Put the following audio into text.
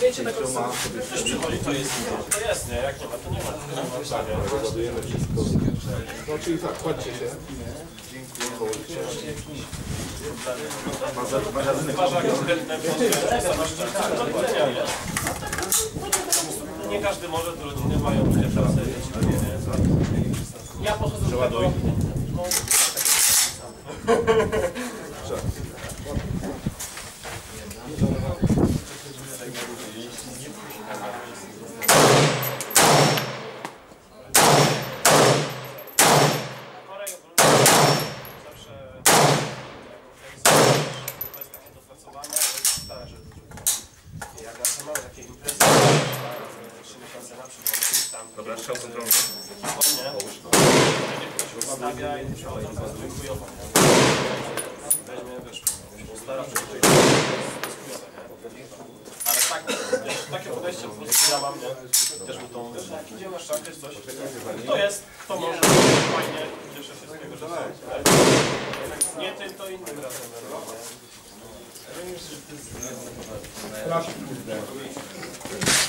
Wiecie, tego ktoś przychodzi, to jest, to jest, nie? Jak nie ma, to nie ma. Ma. No czyli tak, kładźcie się. Chętne sama szczęście. To nie, każdy może, to rodziny mają dzieci, nie? Ja podchodzę do tego... No, Korej zawsze to jest takie dopracowane, ale jest stare, że jak na mamy takie imprezy, trzy miesiące na przykład, tam Dobra, strzał kontrolny. wystawia i przychodzą teraz dziękujowo. Weźmie, wiesz, stara przygotuje? Ale tak, takie podejście po prostu ja mam, nie? Też mi to wiesz, jak idzie na szankę czy coś, kto jest, kto może, fajnie, cieszę się z tego, że są. Nie tym, to innym razem, nie? Proszę.